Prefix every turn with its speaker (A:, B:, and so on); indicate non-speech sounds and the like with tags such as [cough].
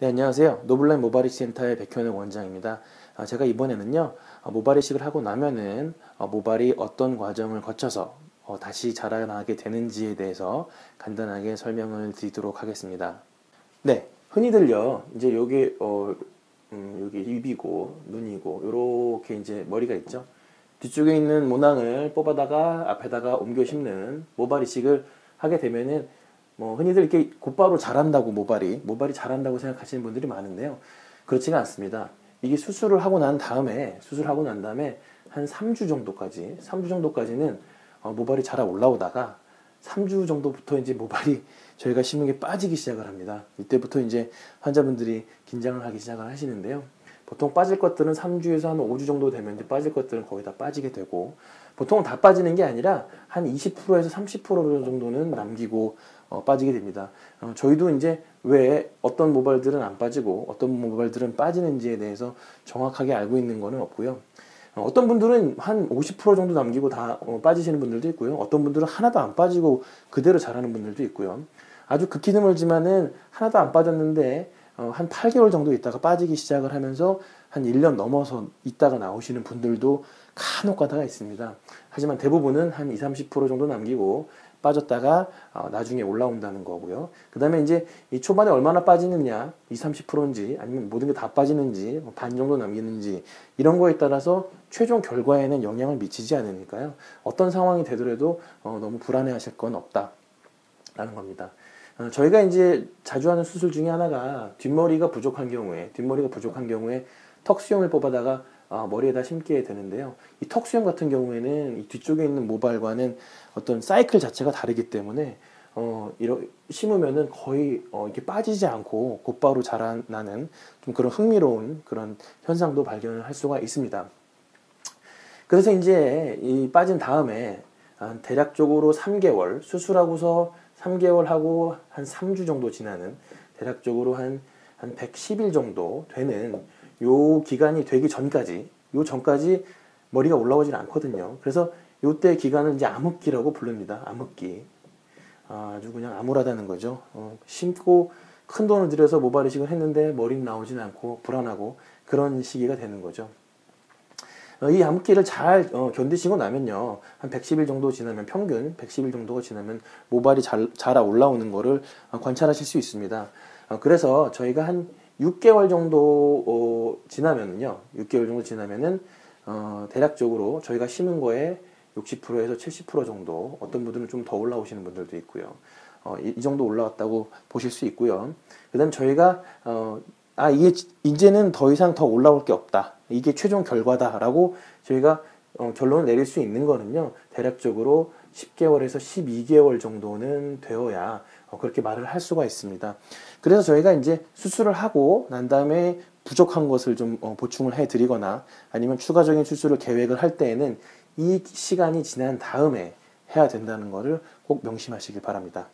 A: 네, 안녕하세요. 노블라인 모발이식 센터의 백현우 원장입니다. 아, 제가 이번에는요, 어, 모발이식을 하고 나면은 어, 모발이 어떤 과정을 거쳐서 어, 다시 자라나게 되는지에 대해서 간단하게 설명을 드리도록 하겠습니다. 네, 흔히들요, 이제 여기, 어, 음, 여기 입이고, 눈이고, 요렇게 이제 머리가 있죠. 뒤쪽에 있는 모낭을 뽑아다가 앞에다가 옮겨 심는 모발이식을 하게 되면은 뭐 흔히들 이렇게 곧바로 자란다고 모발이 모발이 자란다고 생각하시는 분들이 많은데요. 그렇지가 않습니다. 이게 수술을 하고 난 다음에 수술하고 난 다음에 한 3주 정도까지 3주 정도까지는 어, 모발이 자라 올라오다가 3주 정도부터 이제 모발이 [laughs] 저희가 심은 게 빠지기 시작을 합니다. 이때부터 이제 환자분들이 긴장을 하기 시작을 하시는데요. 보통 빠질 것들은 3주에서 한 5주 정도 되면 이제 빠질 것들은 거의 다 빠지게 되고 보통 다 빠지는 게 아니라 한 20%에서 30% 정도는 남기고 어, 빠지게 됩니다. 어, 저희도 이제 왜 어떤 모발들은 안 빠지고 어떤 모발들은 빠지는지에 대해서 정확하게 알고 있는 거는 없고요. 어, 어떤 분들은 한 50% 정도 남기고 다 어, 빠지시는 분들도 있고요. 어떤 분들은 하나도 안 빠지고 그대로 자라는 분들도 있고요. 아주 극히 드물지만은 하나도 안 빠졌는데 어, 한 8개월 정도 있다가 빠지기 시작을 하면서 한 1년 넘어서 있다가 나오시는 분들도 간혹 가다가 있습니다. 하지만 대부분은 한 20, 30% 정도 남기고 빠졌다가 어, 나중에 올라온다는 거고요. 그 다음에 이제 이 초반에 얼마나 빠지느냐, 20, 30%인지 아니면 모든 게 다 빠지는지 뭐반 정도 남기는지 이런 거에 따라서 최종 결과에는 영향을 미치지 않으니까요. 어떤 상황이 되더라도 어, 너무 불안해 하실 건 없다라는 겁니다. 어, 저희가 이제 자주 하는 수술 중에 하나가 뒷머리가 부족한 경우에 뒷머리가 부족한 경우에 턱 수염을 뽑아다가 어, 머리에다 심게 되는데요. 이 턱 수염 같은 경우에는 이 뒤쪽에 있는 모발과는 어떤 사이클 자체가 다르기 때문에 어, 이러, 심으면은 거의 어, 이렇게 빠지지 않고 곧바로 자라나는 좀 그런 흥미로운 그런 현상도 발견을 할 수가 있습니다. 그래서 이제 이 빠진 다음에 한 대략적으로 3개월 수술하고서 3개월 하고 한 3주 정도 지나는 대략적으로 한, 한 110일 정도 되는 요 기간이 되기 전까지, 요 전까지 머리가 올라오질 않거든요. 그래서 요때 기간을 이제 암흑기라고 부릅니다. 암흑기. 아주 그냥 암울하다는 거죠. 어, 심고 큰 돈을 들여서 모발 이식을 했는데 머리는 나오진 않고 불안하고 그런 시기가 되는 거죠. 어, 이 암흑기를 잘 어, 견디시고 나면요. 한 110일 정도 지나면 평균 110일 정도가 지나면 모발이 잘, 자라 올라오는 거를 어, 관찰하실 수 있습니다. 그래서 저희가 한 6개월 정도 지나면요. 6개월 정도 지나면은 대략적으로 저희가 심은 거에 60%에서 70% 정도 어떤 분들은 좀 더 올라오시는 분들도 있고요. 어, 이, 이, 정도 올라왔다고 보실 수 있고요. 그다음 저희가 어, 아 이게 이제는 더 이상 더 올라올 게 없다. 이게 최종 결과다라고 저희가 어, 결론을 내릴 수 있는 거는요. 대략적으로 10개월에서 12개월 정도는 되어야 어, 그렇게 말을 할 수가 있습니다. 그래서 저희가 이제 수술을 하고 난 다음에 부족한 것을 좀 어, 보충을 해 드리거나 아니면 추가적인 수술을 계획을 할 때에는 이 시간이 지난 다음에 해야 된다는 것을 꼭 명심하시길 바랍니다.